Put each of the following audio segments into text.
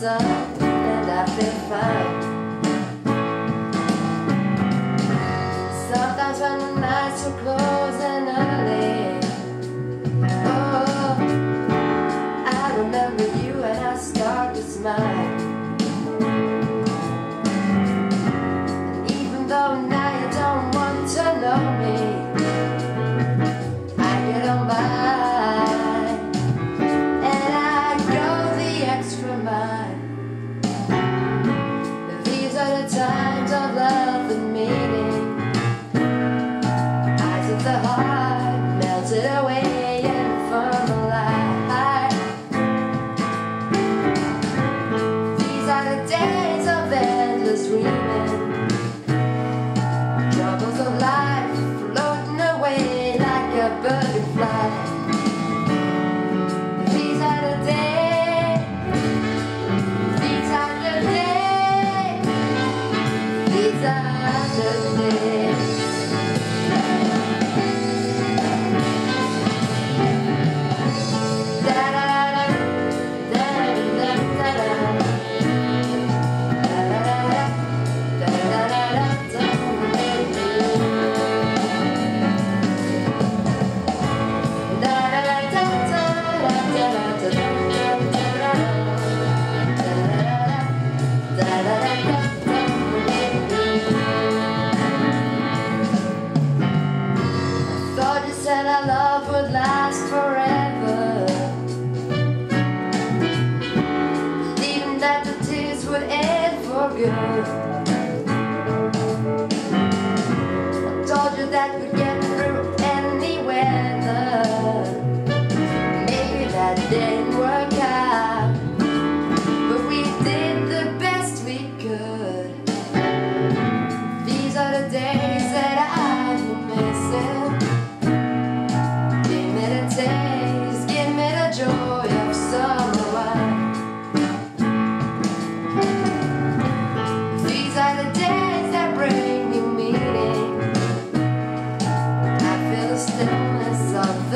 desire such a thing. love would last forever. Even that the tears would end for good.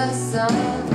the sun.